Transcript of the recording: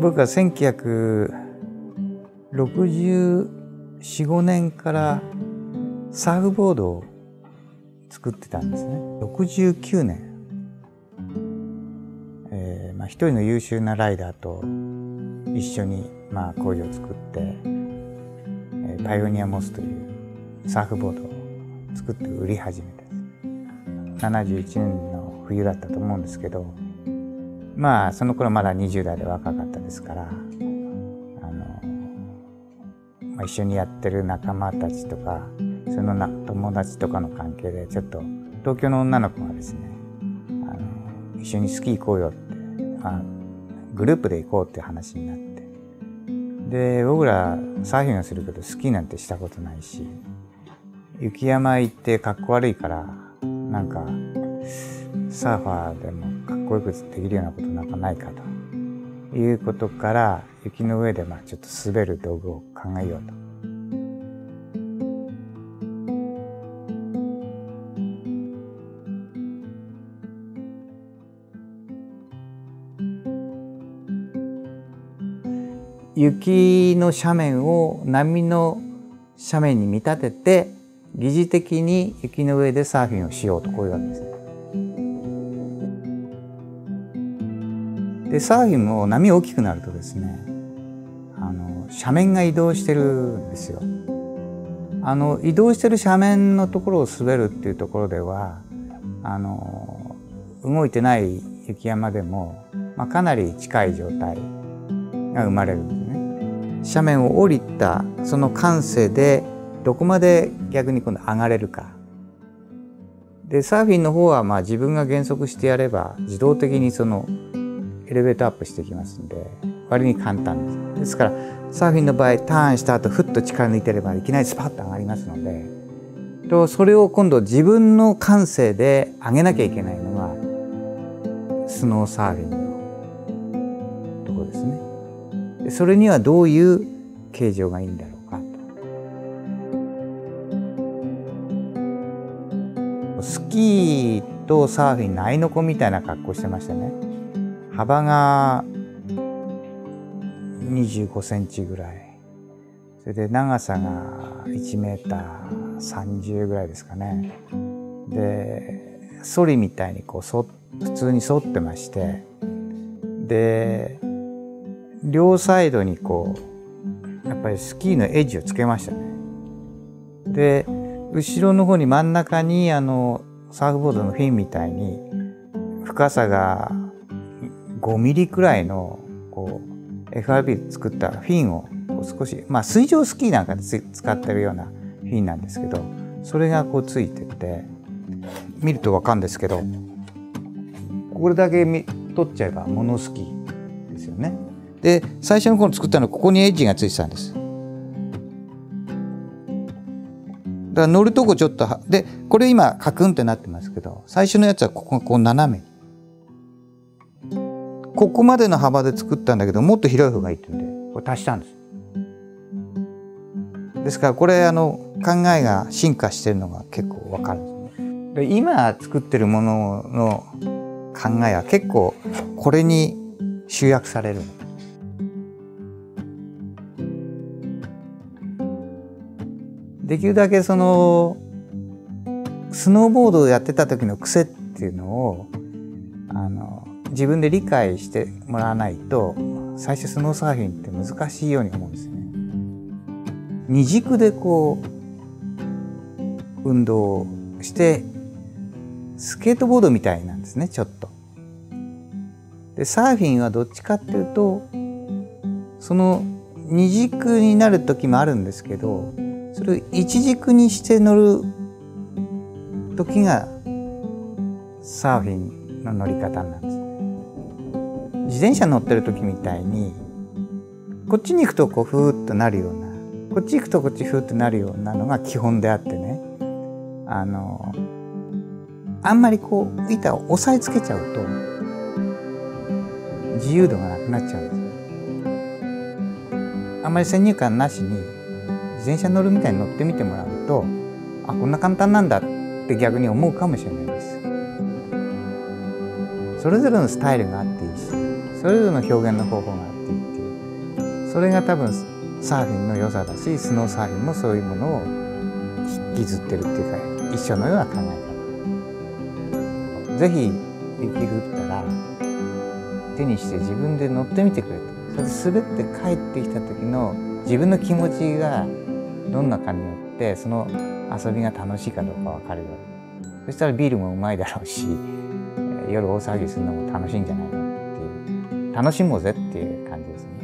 僕は1964年からサーフボードを作ってたんですね。69年、えーまあ、一人の優秀なライダーと一緒に、まあ、工場を作って、えー、パイオニアモスというサーフボードを作って売り始めた。71年の冬だったと思うんですけどまあその頃まだ20代で若かったですからあの、まあ、一緒にやってる仲間たちとかそのな友達とかの関係でちょっと東京の女の子がですねあの一緒にスキー行こうよって、あ、グループで行こうって話になってで僕らサーフィンをするけどスキーなんてしたことないし雪山行ってかっこ悪いからなんかサーファーでもかっこよくできるようなことなんかないかということから雪の上でまあちょっと滑る道具を考えようと。雪の斜面を波の斜面に見立てて疑似的に雪の上でサーフィンをしようとこういうわけですね。でサーフィンも波大きくなるとですねあの斜面が移動してるんですよ。あの移動してる斜面のところを滑るっていうところではあの動いてない雪山でも、まあ、かなり近い状態が生まれるんですね。斜面を降りたその感性でどこまで逆に今度上がれるか。でサーフィンの方はまあ自分が減速してやれば自動的にそのエレベートアップしてきますんで割に簡単です。ですからサーフィンの場合ターンした後ふっと力抜いてればいきなりスパッと上がりますのでとそれを今度自分の感性で上げなきゃいけないのがスノーサーフィンのとこですね。それにはどういう形状がいいんだろうか。とスキーとサーフィンの合いの子みたいな格好してましたね。幅が25センチぐらい。それで長さが1メーター30ぐらいですかね。でソリみたいにこうそ普通に沿ってまして。で両サイドにこうやっぱりスキーのエッジをつけましたね。で後ろの方に真ん中にあのサーフボードのフィンみたいに深さが5ミリくらいのこう FRB で作ったフィンを少しまあ水上スキーなんかで使ってるようなフィンなんですけどそれがこうついてて見ると分かるんですけどこれだけ取っちゃえばモノスキーですよね。で最初の頃作ったのはここにエッジがついてたんです。だから乗るとこちょっとでこれ今カクンってなってますけど最初のやつはここがこう斜めにここまでの幅で作ったんだけどもっと広い方がいいって言うんでこれ足したんです。ですからこれあの考えが進化してるのが結構わかるんですね。で今作ってるものの考えは結構これに集約される。できるだけそのスノーボードをやってた時の癖っていうのをあの自分で理解してもらわないと最初スノーサーフィンって難しいように思うんですよね。二軸でこう運動してスケートボードみたいなんですねちょっと。でサーフィンはどっちかっていうとその二軸になる時もあるんですけどそれを一軸にして乗る時がサーフィンの乗り方なんです。自転車乗ってる時みたいにこっちに行くとこうふーっとなるようなこっち行くとこっちふーっとなるようなのが基本であってね。あのあんまりこう板を押さえつけちゃうと自由度がなくなっちゃうんです。よあんまり先入観なしに自転車乗るみたいに乗ってみてもらうとあこんな簡単なんだって逆に思うかもしれないです。それぞれのスタイルがあっていいしそれぞれの表現の方法があっていいそれが多分サーフィンの良さだしスノーサーフィンもそういうものを引きずってるっていうか一緒のような考え方ぜひ雪降ったら手にして自分で乗ってみてくれとそれで滑って帰ってきた時の自分の気持ちがどんなかによってその遊びが楽しいかどうか分かるよそしたらビールもうまいだろうし夜大騒ぎするのも楽しいんじゃないのっていう楽しもうぜっていう感じですね。